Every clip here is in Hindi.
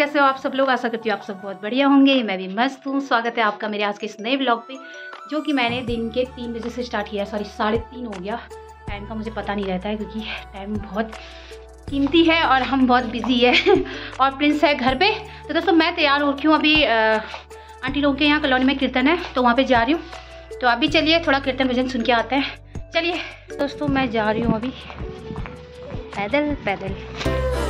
आप सब लोग? आशा करती हूँ आप सब बहुत बढ़िया होंगे। मैं भी मस्त हूँ। स्वागत है आपका मेरे आज के इस नए ब्लॉग पे, जो कि मैंने दिन के तीन बजे से स्टार्ट किया सॉरी साढ़े तीन हो गया। टाइम का मुझे पता नहीं रहता है, क्योंकि टाइम बहुत कीमती है और हम बहुत बिज़ी है। और प्रिंस है घर पे। तो दोस्तों, मैं तैयार हो रखी हूँ। अभी आंटी लोगों के यहाँ कॉलोनी में कीर्तन है तो वहाँ पर जा रही हूँ। तो अभी चलिए, थोड़ा कीर्तन भजन सुन के आते हैं। चलिए, दोस्तों, मैं जा रही हूँ अभी। पैदल पैदल।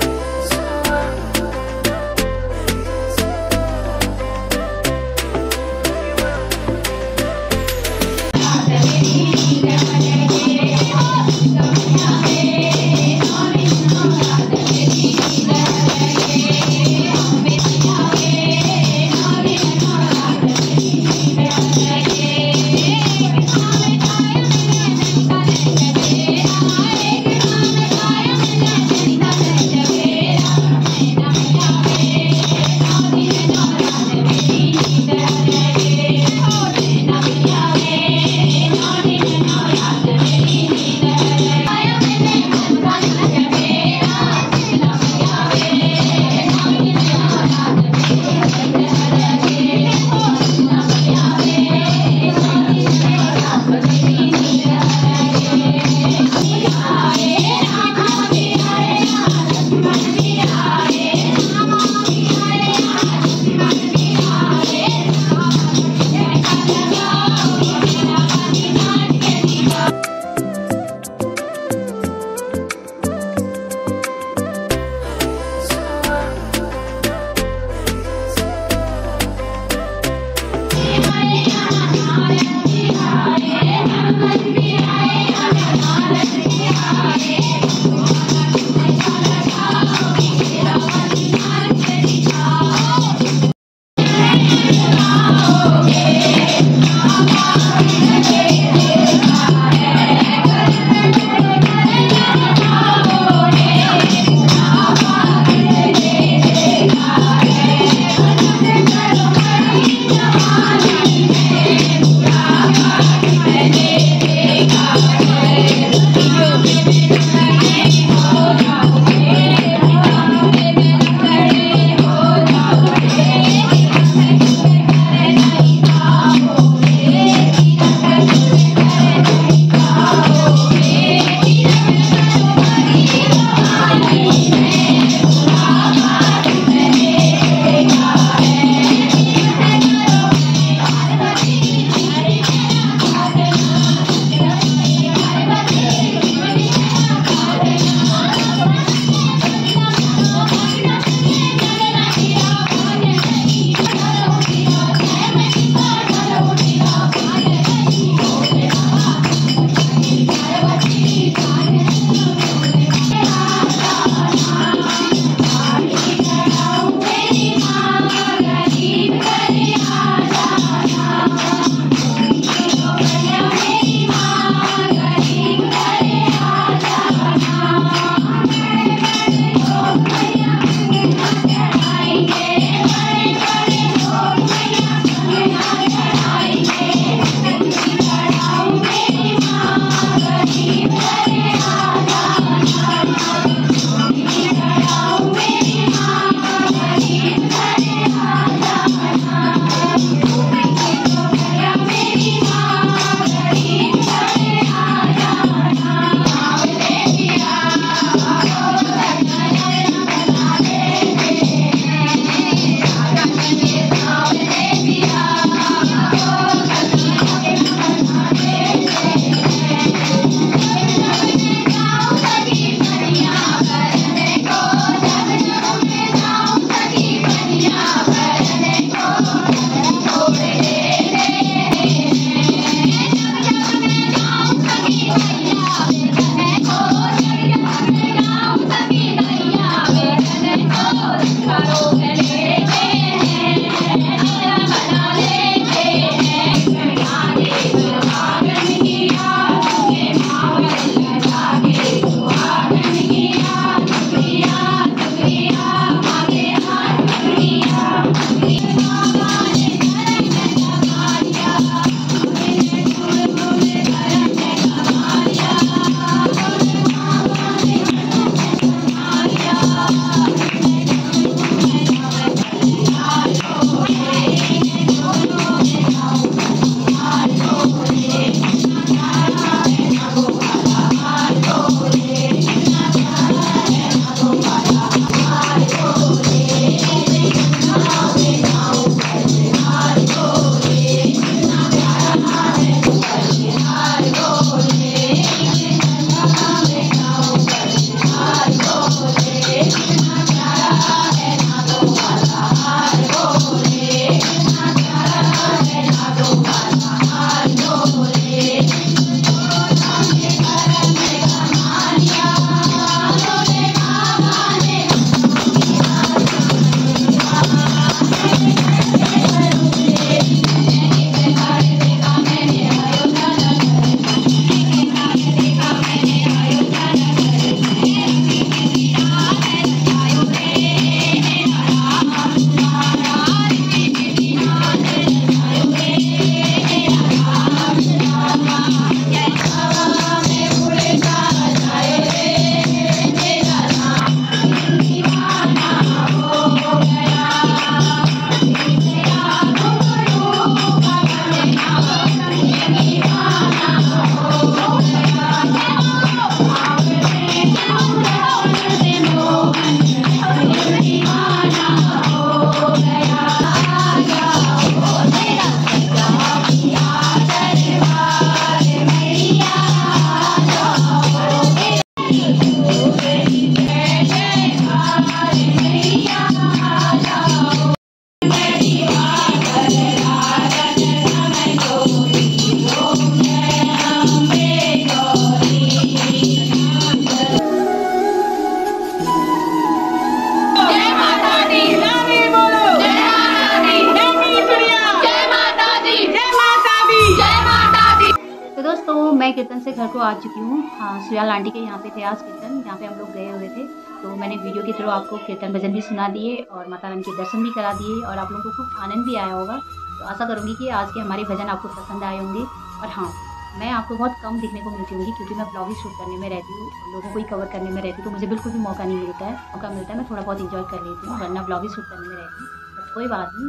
घर को आ चुकी हूँ। हाँ सुयाल आंटी के यहाँ पे थे आज कीर्तन यहाँ पे हम लोग गए हुए थे। तो मैंने वीडियो के थ्रू आपको कीर्तन भजन भी सुना दिए और माता रानी के दर्शन भी करा दिए और आप लोगों को खूब आनंद भी आया होगा। तो आशा करूँगी कि आज के हमारे भजन आपको पसंद आए होंगे। और हाँ मैं आपको बहुत कम दिखने को मिलती होंगी क्योंकि मैं ब्लॉग ही शूट करने में रहती हूँ। लोगों को ही कवर करने में रहती हूँ तो मुझे बिल्कुल भी मौका नहीं मिलता है। मौका मिलता है, मैं थोड़ा बहुत इंजॉय कर लेती हूँ, वरना ब्लॉग ही शूट करने में रहती हूँ। बस कोई बात नहीं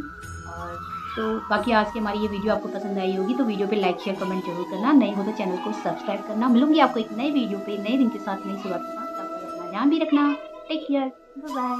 और तो बाकी आज की हमारी ये वीडियो आपको पसंद आई होगी तो वीडियो पे लाइक शेयर कमेंट ज़रूर करना। नए हो तो चैनल को सब्सक्राइब करना। मिलूँगी आपको एक नई वीडियो पे, नए दिन के साथ, नई सुबह के साथ। अपना ध्यान भी रखना। Take care bye